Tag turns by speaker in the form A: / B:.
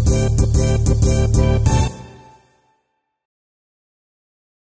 A: Thank